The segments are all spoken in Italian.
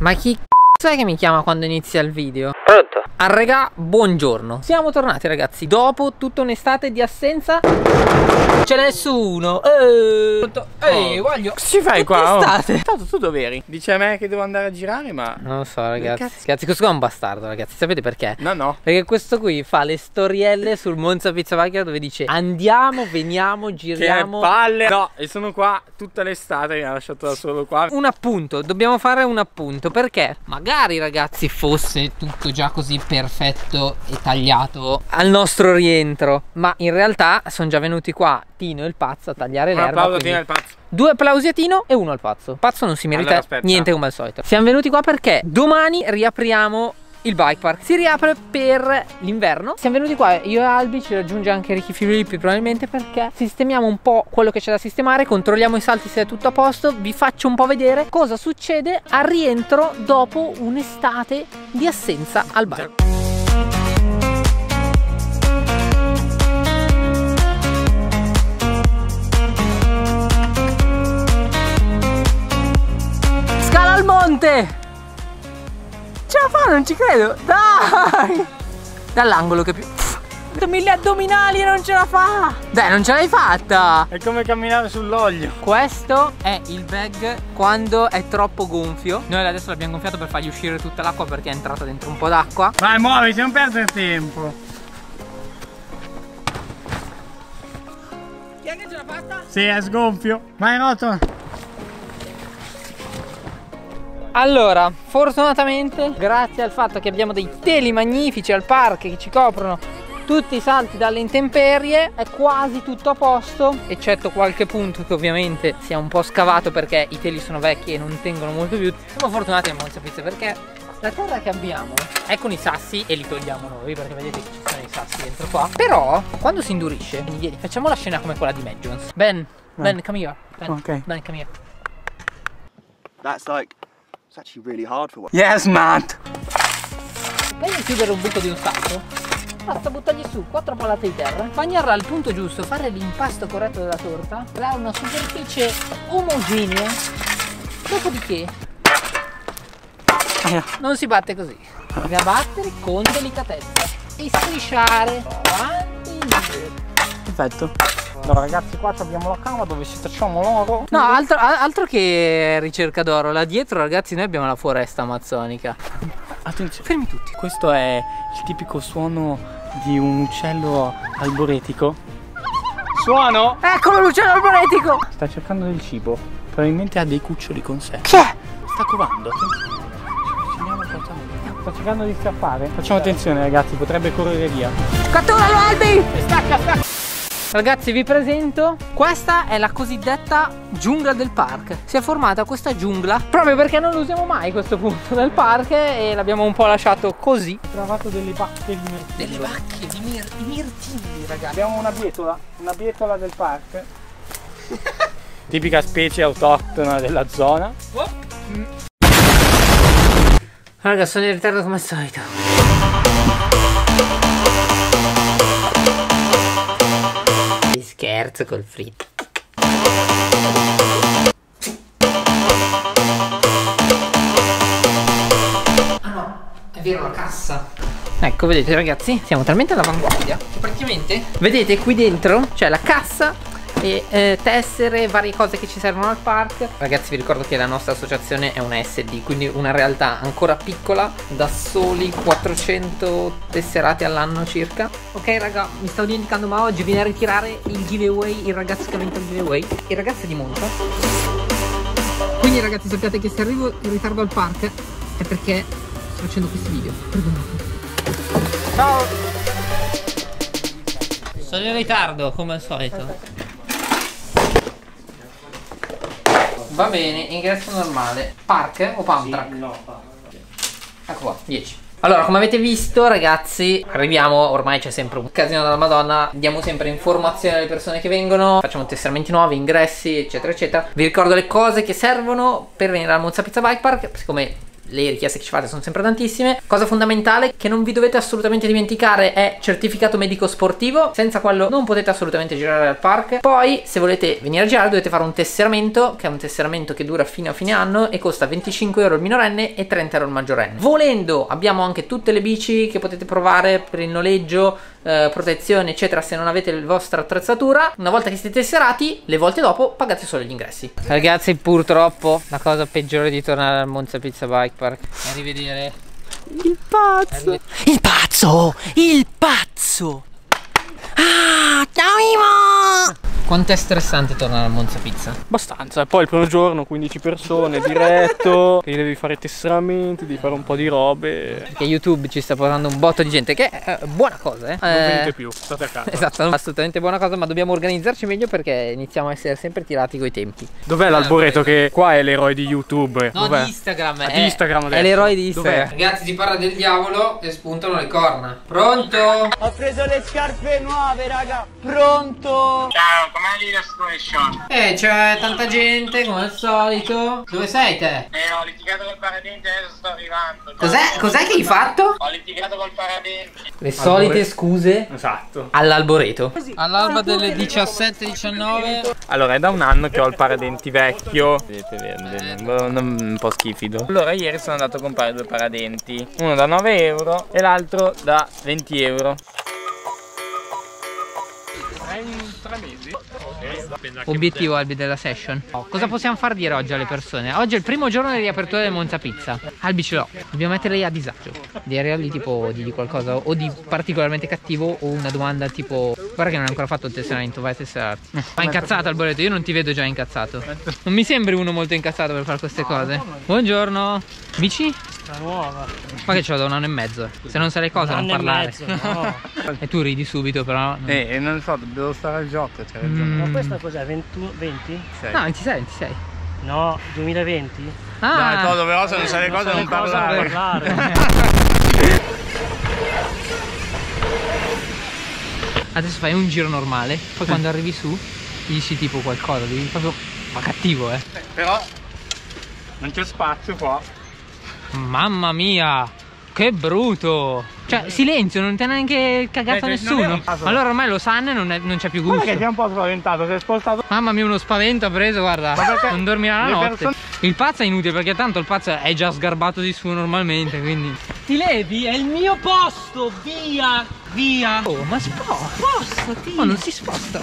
Ma chi è che mi chiama quando inizia il video? Pronto? Ah regà, buongiorno Siamo tornati ragazzi Dopo tutta un'estate di assenza C'è nessuno Eeeh Ehi, Oh. voglio Cosa ci fai qua? oh? estate. Tanto tu dove eri? Dice a me che devo andare a girare, ma. Non lo so ragazzi cazzo? Ragazzi questo qua è un bastardo ragazzi Sapete perché? No, no. Perché questo qui fa le storielle sul Monza Pizza Biker dove dice Andiamo, veniamo, Che giriamo palle. No, e sono qua tutta l'estate, mi ha lasciato da solo qua. Un appunto, dobbiamo fare un appunto perché magari ragazzi fosse tutto già così perfetto e tagliato al nostro rientro, ma in realtà sono già venuti qua Tino e il pazzo a tagliare Un l'erba. applauso quindi fino al pazzo. Due applausi a Tino e uno al pazzo. Pazzo non si merita Allora, niente come al solito. Siamo venuti qua perché domani riapriamo il bike park si riapre per l'inverno. Siamo venuti qua, io e Albi, ci raggiunge anche Ricky Filippi probabilmente perché sistemiamo un po' quello che c'è da sistemare, controlliamo i salti se è tutto a posto, vi faccio un po' vedere cosa succede al rientro dopo un'estate di assenza al bike. Scala al monte! Ce la fa, non ci credo! Dai! Dall'angolo che più... Mille addominali e non ce la fa! Dai, non ce l'hai fatta! È come camminare sull'olio. Questo è il bag quando è troppo gonfio. Noi adesso l'abbiamo gonfiato per fargli uscire tutta l'acqua perché è entrata dentro un po' d'acqua. Vai, muoviti, non perdere tempo. Chi è che ce l'ha fatta? Sì, è sgonfio. Vai, Roto. Allora, fortunatamente, grazie al fatto che abbiamo dei teli magnifici al park che ci coprono tutti i salti dalle intemperie, è quasi tutto a posto, eccetto qualche punto che ovviamente si è un po' scavato perché i teli sono vecchi e non tengono molto più. Siamo fortunati a Monza Pizza perché la terra che abbiamo è con i sassi e li togliamo noi perché vedete che ci sono i sassi dentro qua. Però quando si indurisce, vieni, vieni, facciamo la scena come quella di Maggions. Ben, Ben, come here. Ben, Ok. Ben, come here. That's like, it's actually really hard for one. Yes, man. Prima di chiudere un buco di un sacco, basta buttargli su quattro palate di terra, bagnarla al punto giusto, fare l'impasto corretto della torta, creare una superficie omogenea, dopodiché non si batte così, bisogna battere con delicatezza e strisciare avanti e indietro. Perfetto. Allora, ragazzi, qua abbiamo la cama dove ci facciamo l'oro. No, altro, altro che ricerca d'oro, là dietro ragazzi noi abbiamo la foresta amazzonica. Attenzione. Fermi tutti. Questo è il tipico suono di un uccello alboretico. Suono? Eccolo l'uccello arboretico! Sta cercando del cibo. Probabilmente ha dei cuccioli con sé. Chi è? Sta covando. Sta cercando di scappare. Facciamo attenzione, ragazzi, potrebbe correre via. Catturalo Albi! Stacca, stacca! Ragazzi vi presento, questa è la cosiddetta giungla del park. Si è formata questa giungla proprio perché non lo usiamo mai questo punto del park e l'abbiamo un po' lasciato così. Ho trovato delle bacche di mirtillo. Delle vacche di, mir- di mirtilli ragazzi. Abbiamo una bietola, una bietola del park. Tipica specie autoctona della zona. Raga sono in ritardo come al solito. Scherzo col fritto. Ah no, è vero la cassa. Ecco, vedete ragazzi, siamo talmente all'avanguardia che praticamente, vedete qui dentro c'è la cassa e eh, tessere, varie cose che ci servono al park. Ragazzi vi ricordo che la nostra associazione è una SD, quindi una realtà ancora piccola, da soli 400 tesserati all'anno circa. Ok raga, mi stavo dimenticando ma oggi viene a ritirare il giveaway, il ragazzo che ha vinto il giveaway, il ragazzo di Monza. Quindi ragazzi sappiate che se arrivo in ritardo al park è perché sto facendo questi video. Perdonate. Ciao! Sono in ritardo come al solito. Va bene, ingresso normale. Park o pump track? No, Ecco qua, 10. Allora, come avete visto, ragazzi, arriviamo, ormai c'è sempre un casino della Madonna, diamo sempre informazioni alle persone che vengono, facciamo tesseramenti nuovi, ingressi, eccetera, eccetera. Vi ricordo le cose che servono per venire al Monza Pizza Bike Park, siccome le richieste che ci fate sono sempre tantissime. Cosa fondamentale che non vi dovete assolutamente dimenticare è certificato medico sportivo, senza quello non potete assolutamente girare al park. Poi se volete venire a girare dovete fare un tesseramento, che è un tesseramento che dura fino a fine anno e costa 25 euro il minorenne e 30 euro il maggiorenne. Volendo abbiamo anche tutte le bici che potete provare per il noleggio, eh, protezione eccetera se non avete la vostra attrezzatura. Una volta che siete tesserati, le volte dopo pagate solo gli ingressi. Ragazzi purtroppo la cosa peggiore di tornare al Monza Pizza Bike Park rivedere Il pazzo! il pazzo! Il pazzo! Ah, ciao Ivo! Quanto è stressante tornare a Monza Pizza? Abbastanza, e poi il primo giorno 15 persone diretto, che devi fare tesseramenti, devi fare un po' di robe. Perché YouTube ci sta portando un botto di gente, che è eh, buona cosa, eh. Non Eh, venite più, state a casa. Esatto, assolutamente buona cosa, ma dobbiamo organizzarci meglio perché iniziamo a essere sempre tirati coi tempi. Dov'è l'alboreto che qua è l'eroe di YouTube? No, Dov'è? di Instagram. Ah, è, di Instagram È l'eroe di Instagram. Dov'è? Ragazzi, si parla del diavolo e spuntano le corna. Pronto? Ho preso le scarpe nuove, raga. Pronto? Ciao, lì la situation? Eh, c'è tanta gente come al solito. Dove sei te? Eh, ho litigato col paradenti, adesso sto arrivando. Cos'è, cos'è che hai fatto? Ho litigato col paradenti. Le solite scuse Esatto. all'alboreto. All'alba delle 17-19. Allora, è da un anno che ho il paradenti vecchio. Vedete, verde, un po' schifido. Allora, ieri sono andato a comprare due paradenti. Uno da 9 euro e l'altro da 20 euro. È in tre mesi. Obiettivo Albi della session. Cosa possiamo far dire oggi alle persone? Oggi è il primo giorno di riapertura del Monza Pizza. Albi ce l'ho. Dobbiamo metterli a disagio. Direi tipo di qualcosa o di particolarmente cattivo o una domanda tipo guarda che non hai ancora fatto il tesseramento, vai a tesserarti. Ma incazzato Alboreto, io non ti vedo già incazzato. Non mi sembri uno molto incazzato per fare queste cose. Buongiorno. Bici? La nuova. Ma che ce l'ho da un anno e mezzo. Se non sai le cose non parlare. e tu ridi subito però. Eh, non so, devo stare al gioco. Cioè, Mm. Ma questa cos'è? 21 20? No, 26, 26. No, 2020? Ah, Dai, Toto, però se non sai le cose non parlare. Adesso fai un giro normale, poi quando arrivi su gli dici tipo qualcosa, devi proprio. Ma cattivo, eh. Però non c'è spazio qua. Mamma mia, che brutto. Cioè, silenzio, non ti ha neanche cagato Eh, è nessuno. Allora ormai lo sanno e non, non c'è più Guarda gusto. che ti è un po' spaventato, si è spostato. Mamma mia, uno spavento ha preso, guarda. Ma Non dormirà la notte. persone- Il pazzo è inutile perché tanto il pazzo è già sgarbato di suo normalmente, quindi. Ti levi? È il mio posto! Via! Via! Oh, ma sposta! Spostati! Ma non si sposta.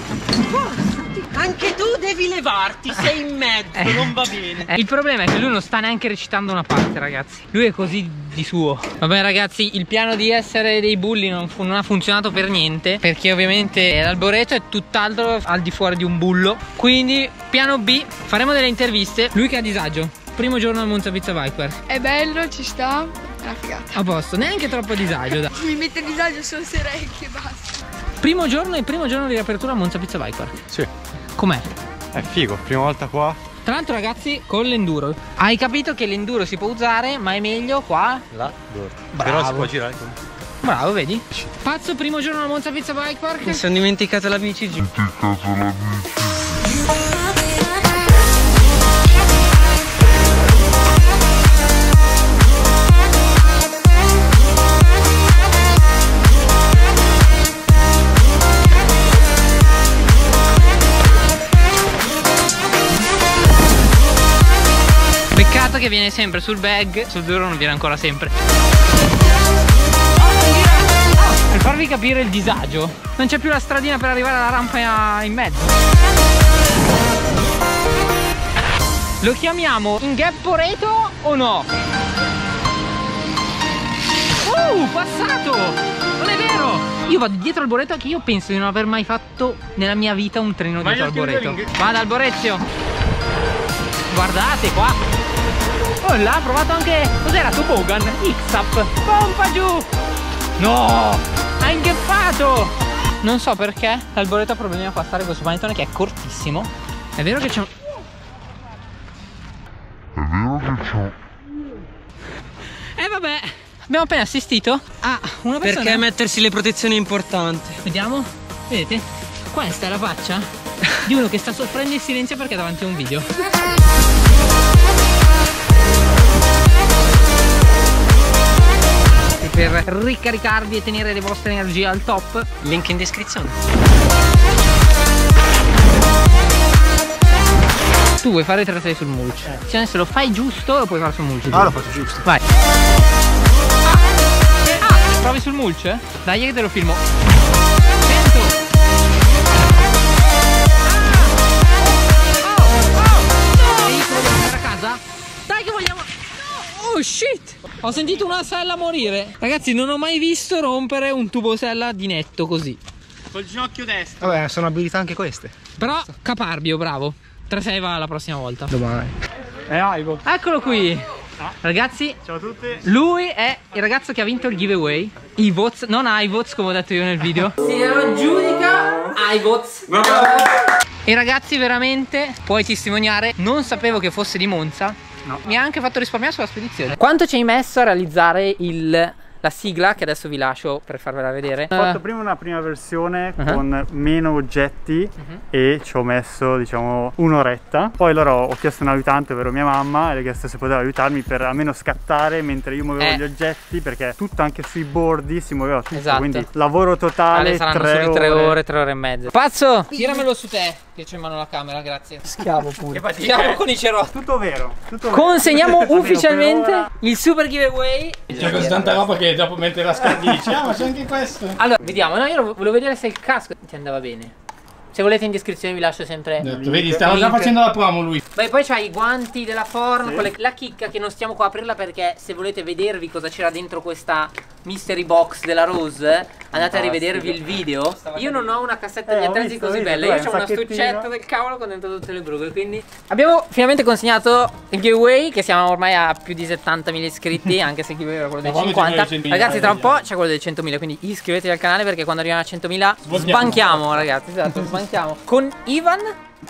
Anche tu devi levarti, sei in mezzo, Eh. non va bene. Eh, Il problema è che lui non sta neanche recitando una parte, ragazzi. Lui è così di suo. Vabbè, ragazzi, il piano di essere dei bulli non, fu- non ha funzionato per niente. Perché ovviamente l'alboreto è tutt'altro al di fuori di un bullo. Quindi, piano B, faremo delle interviste. Lui che ha disagio. Primo giorno al Monza Pizza Viper. È bello, ci sta. Una figata. A posto, neanche troppo disagio. dai. Mi mette a disagio solo se orecchie e basta. Primo giorno e primo giorno di riapertura a Monza Pizza Viper. Sì, Com'è? è figo, prima volta qua. Tra l'altro ragazzi con l'enduro Hai capito che l'enduro si può usare Ma è meglio qua Là, dove? Però si può girare con... Bravo vedi Pazzo primo giorno al Monza Pizza Bike Park Mi sono dimenticato la bici giù. Peccato che viene sempre sul bag Sul duro non viene ancora sempre Per farvi capire il disagio Non c'è più la stradina per arrivare alla rampa in mezzo Lo chiamiamo ingapporeto o no? Uh, passato! Non è vero! Io vado dietro al Boreto che io penso di non aver mai fatto nella mia vita un treno Vai dietro al Boreto. Vado al Borezio! Guardate qua! Oh là, ha provato anche. Cos'era? Tobogan? X-Up! Pompa giù! No! Ha ingappato! Non so perché l'alboreto ha problemi a passare questo panettone che è cortissimo. È vero che c'è un. Eh vabbè, abbiamo appena assistito a una persona. Perché mettersi le protezioni è importante? Vediamo? Vedete? Questa è la faccia di uno che sta soffrendo in silenzio perché è davanti a un video. Ricaricarvi e tenere le vostre energie al top? Link in descrizione. Tu vuoi fare 3 sul mulch? Cioè se lo fai giusto lo puoi fare sul mulch. Ah, lo faccio giusto. Vai. Ah, provi sul mulch? Dai che te lo filmo. Sento. Ehi, che vogliamo andare a casa? Dai che vogliamo... No! Oh shit! Ho sentito una sella morire. Ragazzi, non ho mai visto rompere un tubo sella di netto così. Col ginocchio destro. Vabbè, sono abilità anche queste. Però caparbio, bravo. 3-6 va la prossima volta. Domani. È Ivo. Eccolo qui. Ragazzi, Ciao a tutti. lui è il ragazzo che ha vinto il giveaway. Ivoz, non iVoz come ho detto io nel video. Si aggiudica iVoz. E ragazzi, veramente puoi testimoniare, non sapevo che fosse di Monza. No. Mi ha anche fatto risparmiare sulla spedizione. Quanto ci hai messo a realizzare il, la sigla che adesso vi lascio per farvela vedere? Ho fatto prima una prima versione Uh-huh. con meno oggetti e ci ho messo diciamo un'oretta. Poi loro ho chiesto un aiutante, ovvero mia mamma, e le ho chiesto se poteva aiutarmi per almeno scattare mentre io muovevo Eh. gli oggetti perché tutto anche sui bordi si muoveva tutto. Esatto. Quindi lavoro totale Ale saranno tre solo 3 ore. ore, 3 ore e mezza. Pazzo, tiramelo su te, che c'ho in mano la camera, grazie. Schiavo pure. Siamo con i cerotti. Tutto vero, tutto vero. Consegniamo per ufficialmente il super giveaway. C'è così tanta roba che dopo mentre la scarti dici, ah ma c'è anche questo. Allora, vediamo, no, io volevo vedere se il casco ti andava bene. Se volete in descrizione vi lascio sempre. Vedi, stava già facendo la promo lui. Beh, poi c'hai i guanti della Forn, con le- la chicca che non stiamo qua a aprirla perché se volete vedervi cosa c'era dentro questa mystery box della Rose, andate a rivedervi il video. Io non ho una cassetta Eh, di attrezzi visto, così visto, bella, io ho un una stuccetta del cavolo con dentro tutte le brughe, quindi abbiamo finalmente consegnato il giveaway che siamo ormai a più di 70.000 iscritti, anche se il giveaway era quello dei Ma poi 50. mettiamo i 100.000, Ragazzi, tra un eh, po' c'è quello dei 100.000, quindi iscrivetevi al canale perché quando arriviamo a 100.000 Svoltiamo. sbanchiamo, ragazzi, esatto, sbanchiamo. Con Ivan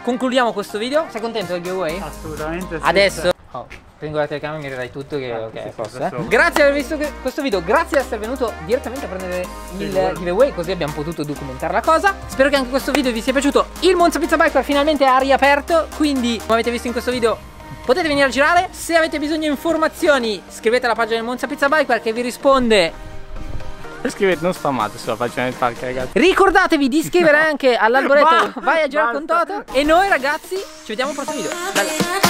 concludiamo questo video. Sei contento del giveaway? Assolutamente sì. Adesso oh, tengo la telecamera e mi dirai tutto che ok, sì, adesso- eh. Grazie di aver visto que- questo video, grazie di essere venuto direttamente a prendere il giveaway, così abbiamo potuto documentare la cosa. Spero che anche questo video vi sia piaciuto. Il Monza Pizza Biker finalmente ha riaperto, quindi come avete visto in questo video potete venire a girare. Se avete bisogno di informazioni, scrivete alla pagina del Monza Pizza Biker che vi risponde Scrivete, non spamate sulla pagina del parco ragazzi. Ricordatevi di iscrivere anche all'alboretto Ba- Vai a girare con. Toto E noi ragazzi ci vediamo al prossimo video Bella.